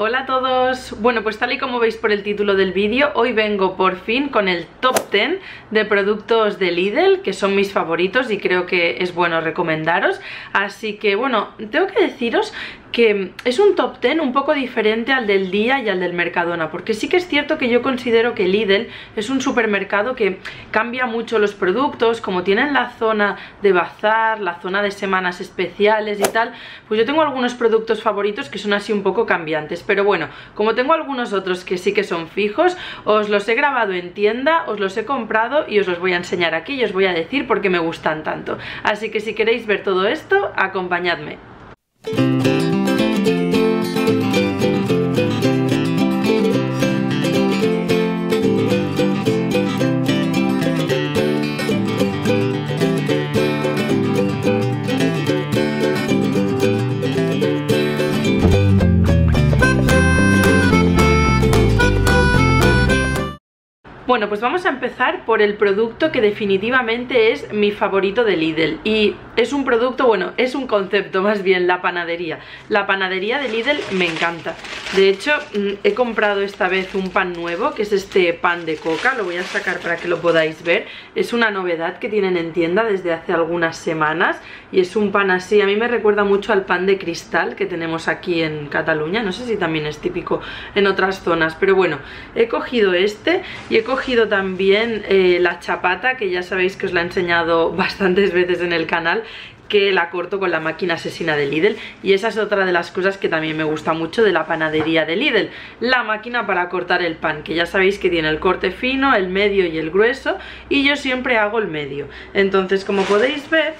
Hola a todos, bueno pues tal y como veis por el título del vídeo, hoy vengo por fin con el top 10 de productos de Lidl, que son mis favoritos y creo que es bueno recomendaros, así que bueno, tengo que deciros que es un top 10 un poco diferente al del día y al del Mercadona, porque sí que es cierto que yo considero que Lidl es un supermercado que cambia mucho los productos, como tienen la zona de bazar, la zona de semanas especiales y tal, pues yo tengo algunos productos favoritos que son así un poco cambiantes, pero bueno, como tengo algunos otros que sí que son fijos, os los he grabado en tienda, os los he comprado y os los voy a enseñar aquí y os voy a decir por qué me gustan tanto. Así que si queréis ver todo esto, acompañadme. Bueno, pues vamos a empezar por el producto que definitivamente es mi favorito de Lidl. Y es un producto, bueno, es un concepto más bien, la panadería. La panadería de Lidl me encanta. De hecho, mm, he comprado esta vez un pan nuevo, que es este pan de coca. Lo voy a sacar para que lo podáis ver. Es una novedad que tienen en tienda desde hace algunas semanas Y es un pan así, a mí me recuerda mucho al pan de cristal que tenemos aquí en Cataluña. No sé si también es típico en otras zonas Pero bueno, he cogido este y he cogido también eh, la chapata, que ya sabéis que os la he enseñado bastantes veces en el canal, que la corto con la máquina asesina de Lidl. Y esa es otra de las cosas que también me gusta mucho de la panadería de Lidl. La máquina para cortar el pan que ya sabéis que tiene el corte fino, el medio y el grueso y yo siempre hago el medio. Entonces como podéis ver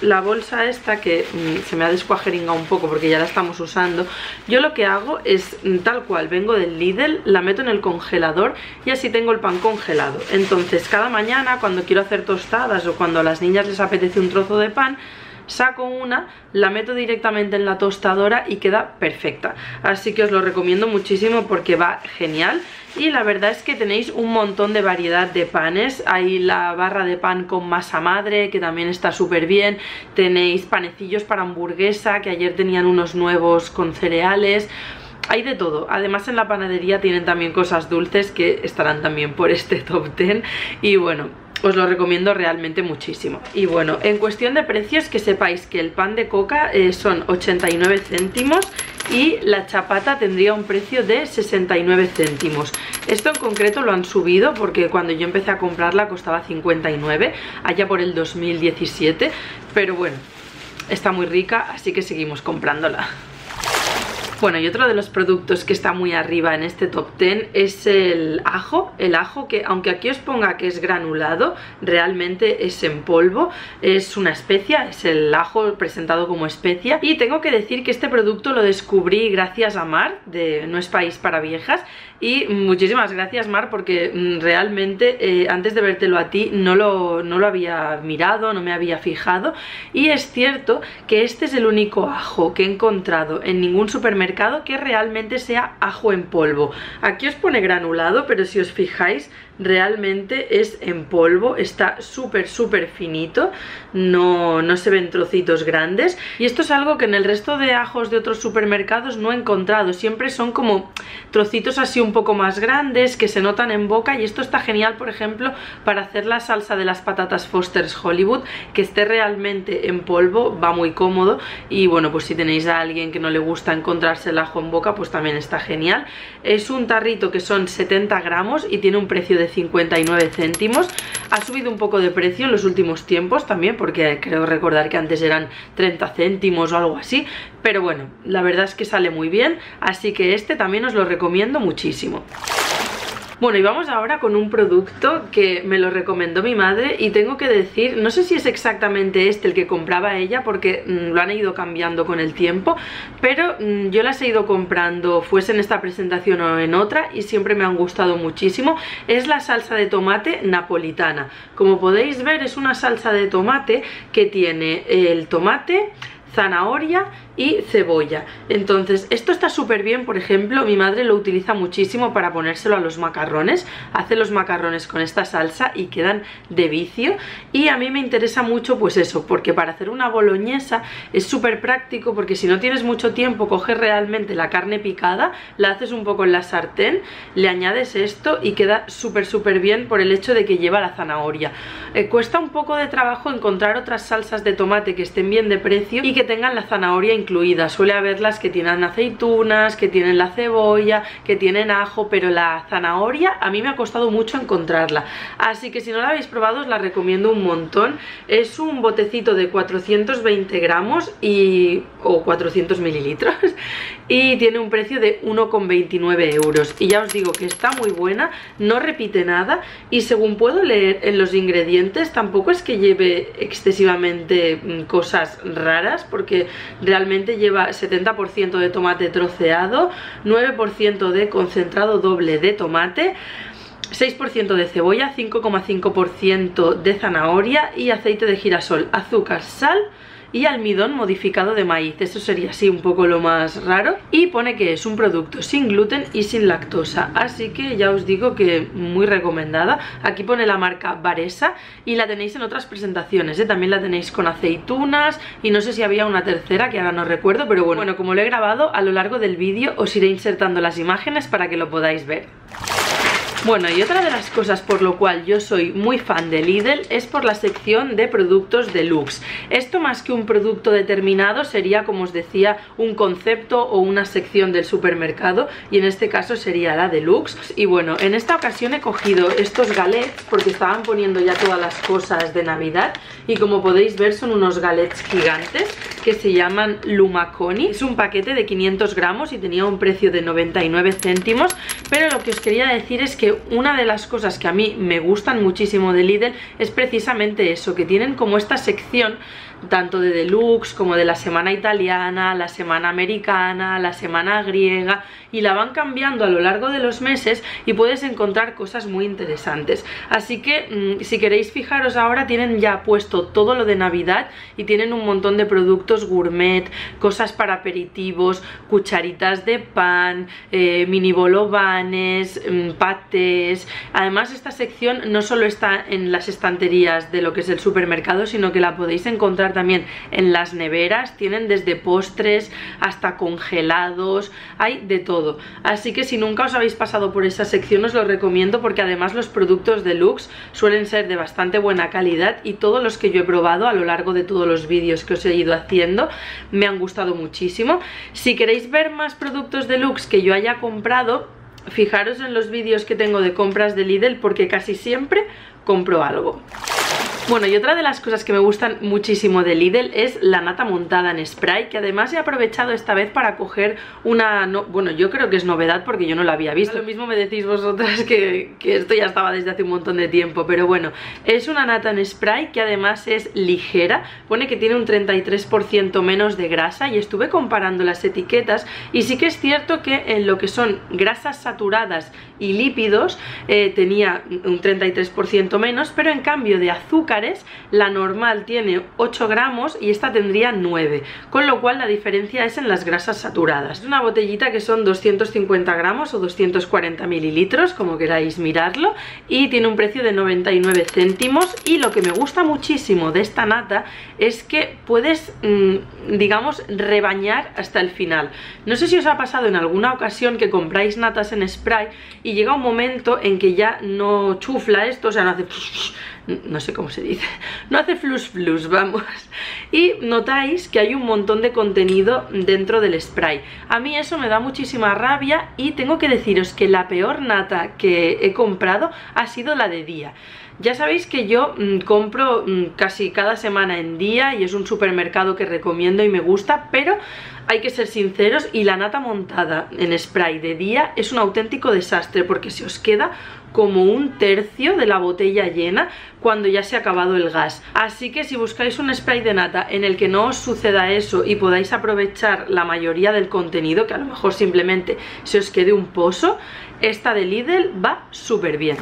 la bolsa esta que mm, se me ha descuajeringado un poco porque ya la estamos usando. Yo lo que hago es mm, tal cual vengo del Lidl, la meto en el congelador y así tengo el pan congelado. Entonces cada mañana cuando quiero hacer tostadas o cuando a las niñas les apetece un trozo de pan saco una, la meto directamente en la tostadora y queda perfecta. Así que os lo recomiendo muchísimo porque va genial y la verdad es que tenéis un montón de variedad de panes. Hay la barra de pan con masa madre que también está súper bien. Tenéis panecillos para hamburguesa que ayer tenían unos nuevos con cereales. Hay de todo, además en la panadería tienen también cosas dulces que estarán también por este top 10 y bueno, os lo recomiendo realmente muchísimo. Y bueno, en cuestión de precios que sepáis que el pan de coca eh, son 89 céntimos y la chapata tendría un precio de 69 céntimos. Esto en concreto lo han subido porque cuando yo empecé a comprarla costaba 59 allá por el 2017 pero bueno, está muy rica así que seguimos comprándola bueno, y otro de los productos que está muy arriba en este top 10 es el ajo. El ajo que, aunque aquí os ponga que es granulado, realmente es en polvo. Es una especia, es el ajo presentado como especia. Y tengo que decir que este producto lo descubrí gracias a Mar, de No es País para Viejas. Y muchísimas gracias Mar porque mm, realmente eh, antes de vértelo a ti no lo, no lo había mirado, no me había fijado. Y es cierto que este es el único ajo que he encontrado en ningún supermercado que realmente sea ajo en polvo. Aquí os pone granulado, pero si os fijáis realmente es en polvo, está súper súper finito, no, no se ven trocitos grandes. Y esto es algo que en el resto de ajos de otros supermercados no he encontrado, siempre son como trocitos así un poco más grandes que se notan en boca. Y esto está genial por ejemplo para hacer la salsa de las patatas Foster's Hollywood que esté realmente en polvo, va muy cómodo. Y bueno pues si tenéis a alguien que no le gusta encontrarse el ajo en boca pues también está genial. Es un tarrito que son 70 gramos y tiene un precio de 59 céntimos. Ha subido un poco de precio en los últimos tiempos también, porque creo recordar que antes eran 30 céntimos o algo así. Pero bueno, la verdad es que sale muy bien, así que este también os lo recomiendo muchísimo. Bueno, y vamos ahora con un producto que me lo recomendó mi madre y tengo que decir, no sé si es exactamente este el que compraba ella porque mm, lo han ido cambiando con el tiempo, pero mm, yo las he ido comprando, fuese en esta presentación o en otra y siempre me han gustado muchísimo. Es la salsa de tomate napolitana. Como podéis ver es una salsa de tomate que tiene el tomate, zanahoria y cebolla. Entonces esto está súper bien por ejemplo mi madre lo utiliza muchísimo para ponérselo a los macarrones. Hace los macarrones con esta salsa y quedan de vicio. Y a mí me interesa mucho pues eso porque para hacer una boloñesa es súper práctico porque si no tienes mucho tiempo coges realmente la carne picada la haces un poco en la sartén le añades esto y queda súper súper bien por el hecho de que lleva la zanahoria. Eh, cuesta un poco de trabajo encontrar otras salsas de tomate que estén bien de precio y que tengan la zanahoria suele haberlas que tienen aceitunas, que tienen la cebolla, que tienen ajo pero la zanahoria a mí me ha costado mucho encontrarla. Así que si no la habéis probado os la recomiendo un montón. Es un botecito de 420 gramos y, o 400 mililitros y tiene un precio de 1,29 euros. Y ya os digo que está muy buena, no repite nada y según puedo leer en los ingredientes tampoco es que lleve excesivamente mm, cosas raras porque realmente lleva 70% de tomate troceado, 9% de concentrado doble de tomate 6% de cebolla, 5,5% de zanahoria y aceite de girasol, azúcar, sal y almidón modificado de maíz, eso sería así un poco lo más raro. Y pone que es un producto sin gluten y sin lactosa, así que ya os digo que muy recomendada, aquí pone la marca Varesa y la tenéis en otras presentaciones, ¿eh? también la tenéis con aceitunas y no sé si había una tercera que ahora no recuerdo, pero bueno, bueno como lo he grabado a lo largo del vídeo os iré insertando las imágenes para que lo podáis ver. Bueno, y otra de las cosas por lo cual yo soy muy fan de Lidl es por la sección de productos deluxe. Esto más que un producto determinado sería, como os decía, un concepto o una sección del supermercado y en este caso sería la deluxe. Y bueno, en esta ocasión he cogido estos galets porque estaban poniendo ya todas las cosas de Navidad y como podéis ver son unos galets gigantes que se llaman Lumaconi. Es un paquete de 500 gramos y tenía un precio de 99 céntimos, pero lo que os quería decir es que una de las cosas que a mí me gustan muchísimo de Lidl es precisamente eso, que tienen como esta sección tanto de deluxe como de la semana italiana, la semana americana, la semana griega y la van cambiando a lo largo de los meses y puedes encontrar cosas muy interesantes. Así que mm, si queréis fijaros ahora tienen ya puesto todo lo de Navidad y tienen un montón de productos gourmet, cosas para aperitivos, cucharitas de pan, eh, mini bolovanes, mm, patés. Además esta sección no solo está en las estanterías de lo que es el supermercado, sino que la podéis encontrar también en las neveras, tienen desde postres hasta congelados, hay de todo. Así que si nunca os habéis pasado por esa sección os lo recomiendo porque además los productos deluxe suelen ser de bastante buena calidad y todos los que yo he probado a lo largo de todos los vídeos que os he ido haciendo me han gustado muchísimo. Si queréis ver más productos deluxe que yo haya comprado, fijaros en los vídeos que tengo de compras de Lidl porque casi siempre compro algo. Bueno, y otra de las cosas que me gustan muchísimo de Lidl es la nata montada en spray, que además he aprovechado esta vez para coger una... bueno, yo creo que es novedad porque yo no la había visto. Lo mismo me decís vosotras que, que esto ya estaba desde hace un montón de tiempo, pero bueno, es una nata en spray que además es ligera, pone que tiene un 33% menos de grasa y estuve comparando las etiquetas y sí que es cierto que en lo que son grasas saturadas y lípidos eh, tenía un 33% menos, pero en cambio de la normal tiene 8 gramos y esta tendría 9, con lo cual la diferencia es en las grasas saturadas. Es una botellita que son 250 gramos o 240 mililitros, como queráis mirarlo, y tiene un precio de 99 céntimos y lo que me gusta muchísimo de esta nata es que puedes, mm, digamos, rebañar hasta el final. No sé si os ha pasado en alguna ocasión que compráis natas en spray y llega un momento en que ya no chufla esto, o sea, no hace... No sé cómo se dice. No hace flus flus, vamos. Y notáis que hay un montón de contenido dentro del spray. A mí eso me da muchísima rabia y tengo que deciros que la peor nata que he comprado ha sido la de día. Ya sabéis que yo mm, compro mm, casi cada semana en día y es un supermercado que recomiendo y me gusta, pero hay que ser sinceros y la nata montada en spray de día es un auténtico desastre porque se os queda como un tercio de la botella llena cuando ya se ha acabado el gas. Así que si buscáis un spray de nata en el que no os suceda eso y podáis aprovechar la mayoría del contenido, que a lo mejor simplemente se os quede un pozo, esta de Lidl va súper bien.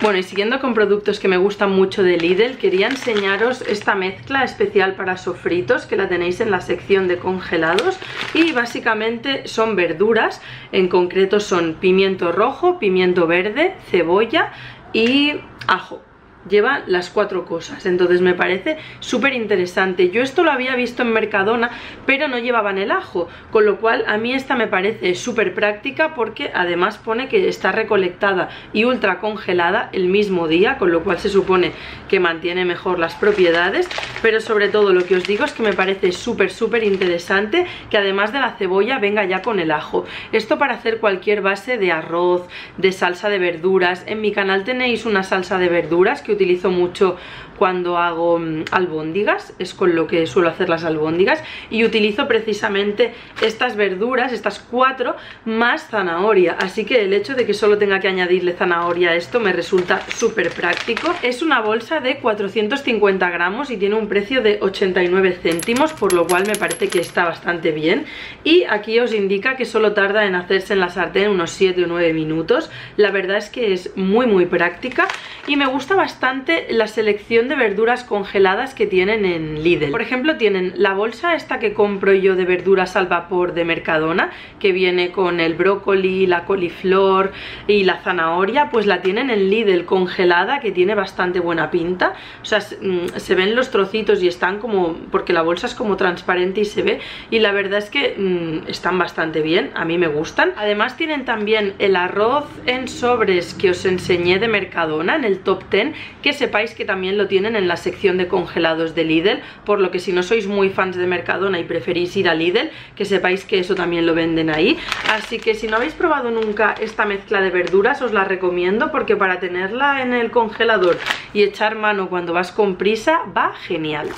Bueno, y siguiendo con productos que me gustan mucho de Lidl, quería enseñaros esta mezcla especial para sofritos que la tenéis en la sección de congelados. Y básicamente son verduras, en concreto son pimiento rojo, pimiento verde, cebolla y ajo lleva las cuatro cosas. Entonces me parece súper interesante yo esto lo había visto en Mercadona pero no llevaban el ajo con lo cual a mí esta me parece súper práctica porque además pone que está recolectada y ultra congelada el mismo día con lo cual se supone que mantiene mejor las propiedades. Pero sobre todo lo que os digo es que me parece súper súper interesante que además de la cebolla venga ya con el ajo. Esto para hacer cualquier base de arroz de salsa de verduras. En mi canal tenéis una salsa de verduras que utilizo mucho cuando hago mm, albóndigas, es con lo que suelo hacer las albóndigas y utilizo precisamente estas verduras, estas cuatro, más zanahoria, así que el hecho de que solo tenga que añadirle zanahoria a esto me resulta súper práctico. Es una bolsa de 450 gramos y tiene un precio de 89 céntimos, por lo cual me parece que está bastante bien. Y aquí os indica que solo tarda en hacerse en la sartén unos 7 o 9 minutos, la verdad es que es muy muy práctica y me gusta bastante la selección de verduras congeladas que tienen en Lidl. Por ejemplo, tienen la bolsa esta que compro yo de verduras al vapor de Mercadona, que viene con el brócoli, la coliflor y la zanahoria, pues la tienen en Lidl congelada, que tiene bastante buena pinta. O sea, mm, se ven los trocitos y están como... porque la bolsa es como transparente y se ve. Y la verdad es que mm, están bastante bien, a mí me gustan. Además tienen también el arroz en sobres que os enseñé de Mercadona, en el top 10, que sepáis que también lo tienen en la sección de congelados de Lidl, por lo que si no sois muy fans de Mercadona y preferís ir a Lidl, que sepáis que eso también lo venden ahí. Así que si no habéis probado nunca esta mezcla de verduras, os la recomiendo porque para tenerla en el congelador y echar mano cuando vas con prisa, va genial.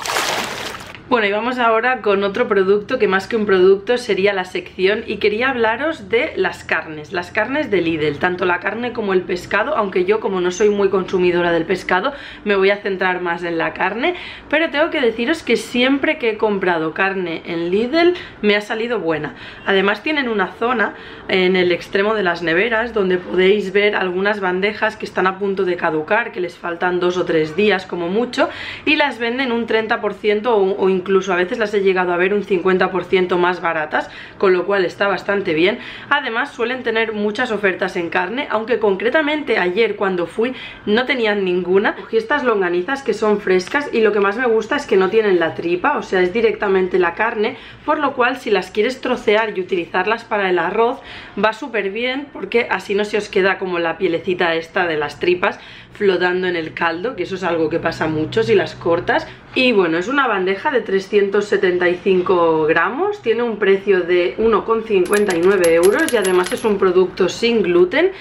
Bueno y vamos ahora con otro producto que más que un producto sería la sección y quería hablaros de las carnes, las carnes de Lidl, tanto la carne como el pescado, aunque yo como no soy muy consumidora del pescado me voy a centrar más en la carne, pero tengo que deciros que siempre que he comprado carne en Lidl me ha salido buena. Además tienen una zona en el extremo de las neveras donde podéis ver algunas bandejas que están a punto de caducar, que les faltan dos o tres días como mucho y las venden un 30% o, o incluso a veces las he llegado a ver un 50% más baratas, con lo cual está bastante bien. Además suelen tener muchas ofertas en carne, aunque concretamente ayer cuando fui no tenían ninguna. Cogí estas longanizas que son frescas y lo que más me gusta es que no tienen la tripa, o sea es directamente la carne, por lo cual si las quieres trocear y utilizarlas para el arroz va súper bien porque así no se os queda como la pielecita esta de las tripas flotando en el caldo, que eso es algo que pasa mucho si las cortas. Y bueno, es una bandeja de 375 gramos, tiene un precio de 1,59 euros y además es un producto sin gluten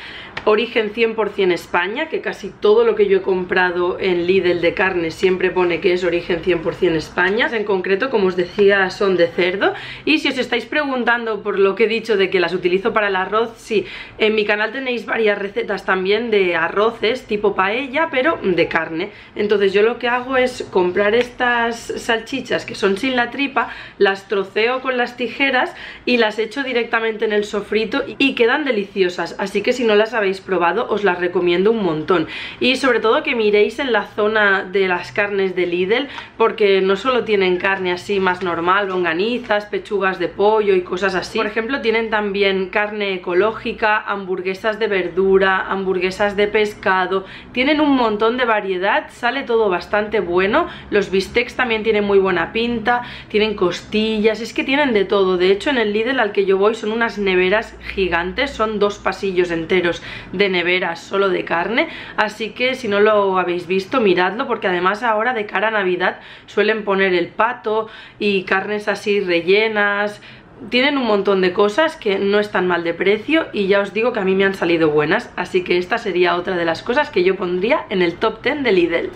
origen 100% España, que casi todo lo que yo he comprado en Lidl de carne siempre pone que es origen 100% España. En concreto, como os decía, son de cerdo. Y si os estáis preguntando por lo que he dicho de que las utilizo para el arroz, sí, en mi canal tenéis varias recetas también de arroces tipo paella, pero de carne. Entonces yo lo que hago es comprar estas salchichas que son sin la tripa, las troceo con las tijeras y las echo directamente en el sofrito y quedan deliciosas. Así que si no las habéis probado os las recomiendo un montón. Y sobre todo que miréis en la zona de las carnes de Lidl porque no solo tienen carne así más normal, longanizas, pechugas de pollo y cosas así, por ejemplo tienen también carne ecológica, hamburguesas de verdura, hamburguesas de pescado, tienen un montón de variedad, sale todo bastante bueno, los bistecs también tienen muy buena pinta, tienen costillas, es que tienen de todo, de hecho en el Lidl al que yo voy son unas neveras gigantes, son dos pasillos enteros de neveras solo de carne. Así que si no lo habéis visto miradlo porque además ahora de cara a Navidad suelen poner el pato y carnes así rellenas. Tienen un montón de cosas que no están mal de precio y ya os digo que a mí me han salido buenas. Así que esta sería otra de las cosas que yo pondría en el top 10 de Lidl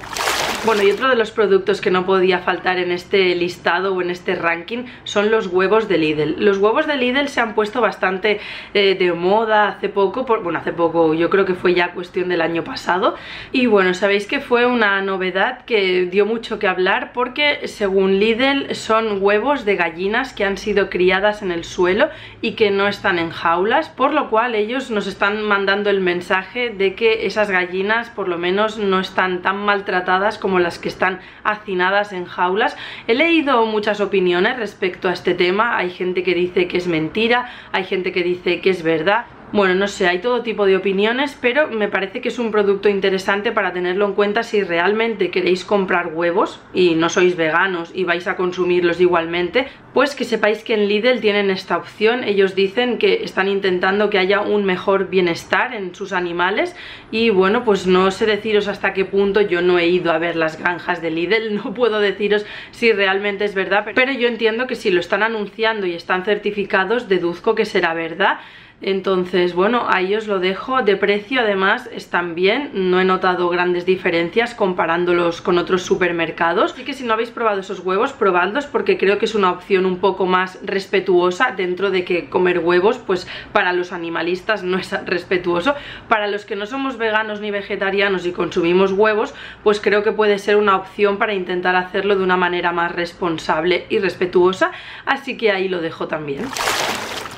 Bueno, y otro de los productos que no podía faltar en este listado o en este ranking son los huevos de Lidl. Los huevos de Lidl se han puesto bastante eh, de moda hace poco, bueno, hace poco, yo creo que fue ya cuestión del año pasado. Y bueno, sabéis que fue una novedad que dio mucho que hablar porque según Lidl son huevos de gallinas que han sido criadas en el suelo y que no están en jaulas, por lo cual ellos nos están mandando el mensaje de que esas gallinas por lo menos no están tan maltratadas como como las que están hacinadas en jaulas. He leído muchas opiniones respecto a este tema, hay gente que dice que es mentira, hay gente que dice que es verdad. Bueno, no sé, hay todo tipo de opiniones, pero me parece que es un producto interesante para tenerlo en cuenta si realmente queréis comprar huevos y no sois veganos y vais a consumirlos igualmente, pues que sepáis que en Lidl tienen esta opción. Ellos dicen que están intentando que haya un mejor bienestar en sus animales y bueno, pues no sé deciros hasta qué punto, yo no he ido a ver las granjas de Lidl, no puedo deciros si realmente es verdad, pero yo entiendo que si lo están anunciando y están certificados, deduzco que será verdad entonces bueno ahí os lo dejo. De precio además están bien. No he notado grandes diferencias comparándolos con otros supermercados. Así que si no habéis probado esos huevos probadlos porque creo que es una opción un poco más respetuosa dentro de que comer huevos pues para los animalistas no es respetuoso. Para los que no somos veganos ni vegetarianos y consumimos huevos pues creo que puede ser una opción para intentar hacerlo de una manera más responsable y respetuosa. Así que ahí lo dejo también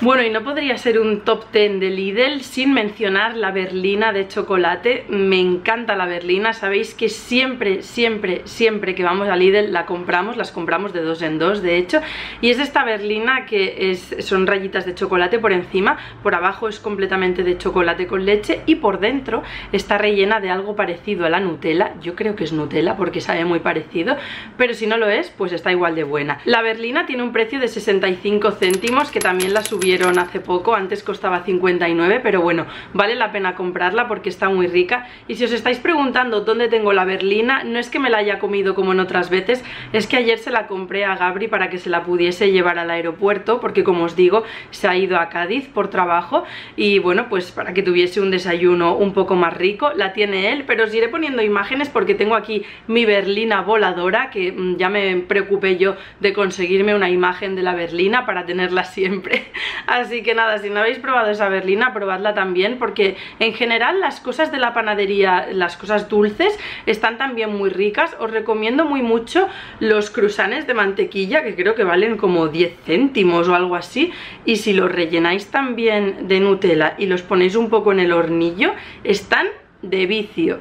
bueno, y no podría ser un top 10 de Lidl sin mencionar la berlina de chocolate. Me encanta la berlina, sabéis que siempre, siempre, siempre que vamos a Lidl la compramos, las compramos de dos en dos, de hecho. Y es esta berlina que es, son rayitas de chocolate por encima, por abajo es completamente de chocolate con leche y por dentro está rellena de algo parecido a la Nutella. Yo creo que es Nutella porque sabe muy parecido, pero si no lo es, pues está igual de buena. La berlina tiene un precio de 65 céntimos que también la subí hace poco, antes costaba 59 pero bueno, vale la pena comprarla porque está muy rica. Y si os estáis preguntando dónde tengo la berlina, no es que me la haya comido como en otras veces, es que ayer se la compré a Gabri para que se la pudiese llevar al aeropuerto porque como os digo, se ha ido a Cádiz por trabajo y bueno, pues para que tuviese un desayuno un poco más rico, la tiene él, pero os iré poniendo imágenes porque tengo aquí mi berlina voladora que mm, ya me preocupé yo de conseguirme una imagen de la berlina para tenerla siempre Así que nada, si no habéis probado esa berlina, probadla también porque en general las cosas de la panadería, las cosas dulces, están también muy ricas. Os recomiendo muy mucho los cruzanes de mantequilla que creo que valen como 10 céntimos o algo así. Y si los rellenáis también de Nutella y los ponéis un poco en el hornillo, están de vicio.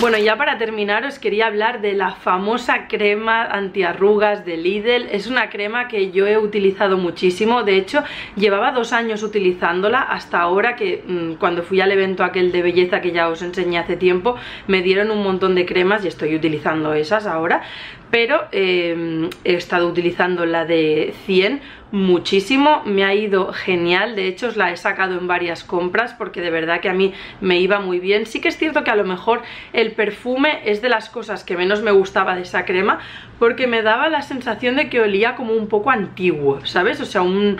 Bueno, ya para terminar os quería hablar de la famosa crema antiarrugas de Lidl. Es una crema que yo he utilizado muchísimo, de hecho llevaba dos años utilizándola hasta ahora que mm, cuando fui al evento aquel de belleza que ya os enseñé hace tiempo me dieron un montón de cremas y estoy utilizando esas ahora pero eh, he estado utilizando la de 100 muchísimo, me ha ido genial, de hecho os la he sacado en varias compras porque de verdad que a mí me iba muy bien, sí que es cierto que a lo mejor el perfume es de las cosas que menos me gustaba de esa crema porque me daba la sensación de que olía como un poco antiguo, ¿sabes? O sea, un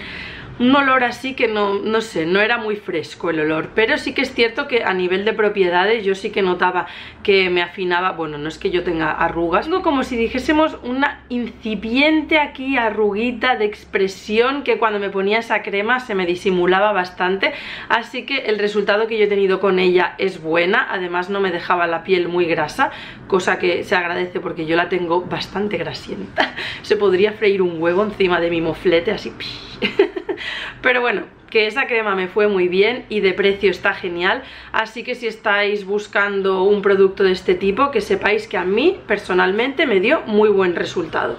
un olor así que no, no sé, no era muy fresco el olor, pero sí que es cierto que a nivel de propiedades yo sí que notaba que me afinaba, bueno, no es que yo tenga arrugas, tengo como si dijésemos una incipiente aquí arruguita de expresión que cuando me ponía esa crema se me disimulaba bastante, así que el resultado que yo he tenido con ella es buena, además no me dejaba la piel muy grasa, cosa que se agradece porque yo la tengo bastante grasienta, se podría freír un huevo encima de mi moflete así... Pero bueno, que esa crema me fue muy bien y de precio está genial. Así que si estáis buscando un producto de este tipo que sepáis que a mí personalmente me dio muy buen resultado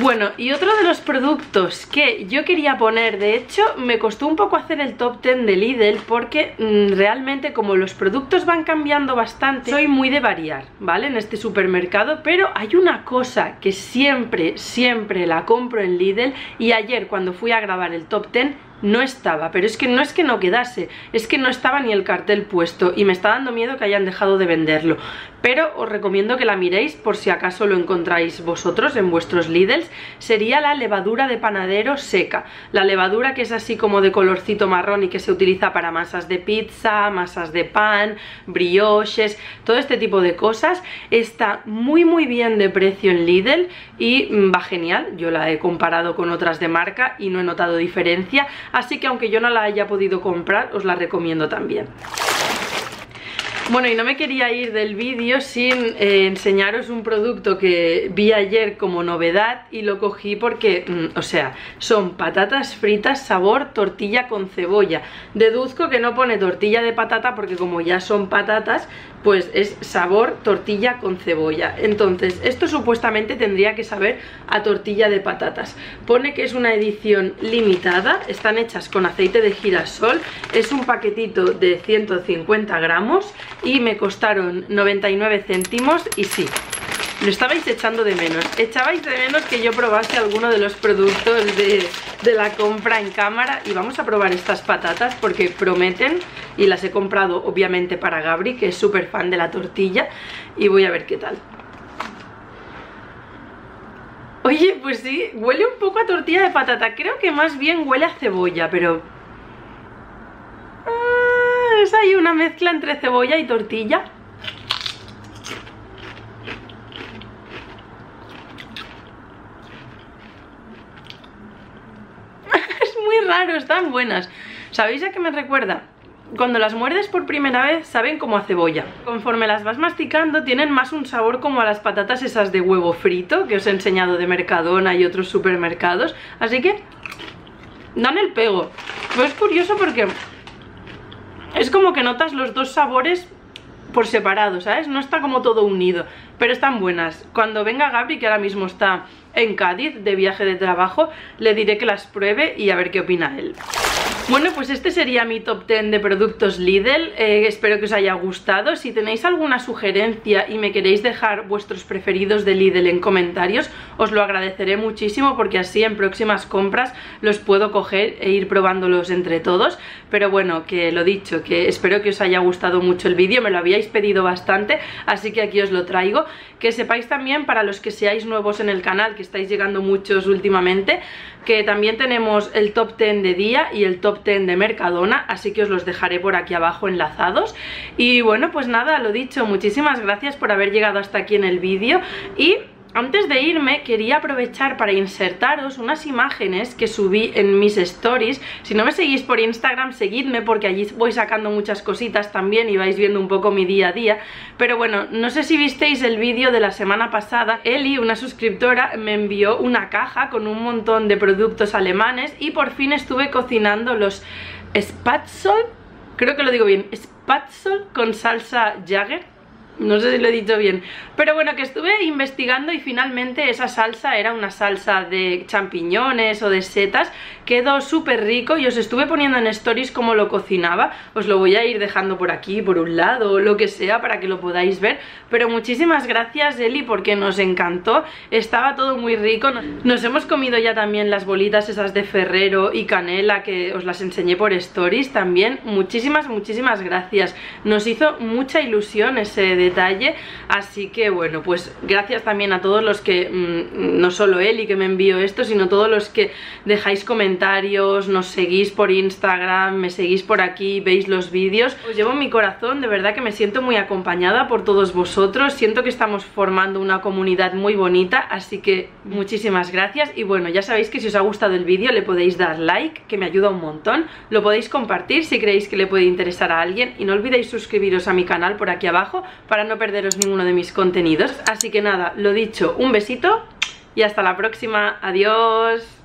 bueno, y otro de los productos que yo quería poner, de hecho, me costó un poco hacer el top 10 de Lidl porque mm, realmente como los productos van cambiando bastante, soy muy de variar, ¿vale? En este supermercado, pero hay una cosa que siempre, siempre la compro en Lidl y ayer cuando fui a grabar el top 10 no estaba, pero es que no es que no quedase, es que no estaba ni el cartel puesto y me está dando miedo que hayan dejado de venderlo. Pero os recomiendo que la miréis por si acaso lo encontráis vosotros en vuestros Lidls, sería la levadura de panadero seca, la levadura que es así como de colorcito marrón y que se utiliza para masas de pizza, masas de pan, brioches, todo este tipo de cosas, está muy muy bien de precio en Lidl y mm, va genial, yo la he comparado con otras de marca y no he notado diferencia, así que aunque yo no la haya podido comprar, os la recomiendo también. Bueno, y no me quería ir del vídeo sin eh, enseñaros un producto que vi ayer como novedad y lo cogí porque, mm, o sea, son patatas fritas sabor tortilla con cebolla. Deduzco que no pone tortilla de patata porque como ya son patatas, pues es sabor tortilla con cebolla. Entonces, esto supuestamente tendría que saber a tortilla de patatas. Pone que es una edición limitada, están hechas con aceite de girasol, es un paquetito de 150 gramos y me costaron 99 céntimos y sí, lo estabais echando de menos. Echabais de menos que yo probase alguno de los productos de, de, la compra en cámara y vamos a probar estas patatas porque prometen y las he comprado obviamente para Gabri que es súper fan de la tortilla y voy a ver qué tal. Oye, pues sí, huele un poco a tortilla de patata. Creo que más bien huele a cebolla, pero... Ah, es ahí una mezcla entre cebolla y tortilla. Raro, están buenas ¿Sabéis a qué me recuerda? Cuando las muerdes por primera vez saben como a cebolla Conforme las vas masticando tienen más un sabor como a las patatas esas de huevo frito Que os he enseñado de Mercadona y otros supermercados Así que dan el pego Pero es curioso porque es como que notas los dos sabores por separado, ¿sabes? No está como todo unido, pero están buenas. Cuando venga Gabri, que ahora mismo está en Cádiz de viaje de trabajo, le diré que las pruebe y a ver qué opina él. Bueno, pues este sería mi top 10 de productos Lidl, eh, espero que os haya gustado. Si tenéis alguna sugerencia y me queréis dejar vuestros preferidos de Lidl en comentarios, os lo agradeceré muchísimo porque así en próximas compras los puedo coger e ir probándolos entre todos. Pero bueno, que lo dicho, que espero que os haya gustado mucho el vídeo, me lo habíais pedido bastante, así que aquí os lo traigo. Que sepáis también, para los que seáis nuevos en el canal, que estáis llegando muchos últimamente, que también tenemos el top 10 de día y el top 10 de Mercadona, así que os los dejaré por aquí abajo enlazados. Y bueno, pues nada, lo dicho, muchísimas gracias por haber llegado hasta aquí en el vídeo y antes de irme quería aprovechar para insertaros unas imágenes que subí en mis stories. Si no me seguís por Instagram, seguidme porque allí voy sacando muchas cositas también y vais viendo un poco mi día a día. Pero bueno, no sé si visteis el vídeo de la semana pasada. Eli, una suscriptora, me envió una caja con un montón de productos alemanes Y por fin estuve cocinando los Spatzel, creo que lo digo bien, Spatzel con salsa Jagger no sé si lo he dicho bien. Pero bueno, que estuve investigando y finalmente esa salsa era una salsa de champiñones o de setas. Quedó súper rico y os estuve poniendo en stories cómo lo cocinaba. Os lo voy a ir dejando por aquí, por un lado o lo que sea para que lo podáis ver. Pero muchísimas gracias Eli porque nos encantó. Estaba todo muy rico. Nos hemos comido ya también las bolitas esas de Ferrero y canela que os las enseñé por stories también. Muchísimas, muchísimas gracias. Nos hizo mucha ilusión ese de así que bueno pues gracias también a todos los que mm, no solo y que me envió esto sino todos los que dejáis comentarios nos seguís por Instagram me seguís por aquí veis los vídeos. Os llevo en mi corazón de verdad que me siento muy acompañada por todos vosotros. Siento que estamos formando una comunidad muy bonita así que muchísimas gracias. Y bueno ya sabéis que si os ha gustado el vídeo le podéis dar like que me ayuda un montón. Lo podéis compartir si creéis que le puede interesar a alguien. Y no olvidéis suscribiros a mi canal por aquí abajo para no perderos ninguno de mis contenidos. Así que nada, lo dicho, un besito y hasta la próxima. Adiós.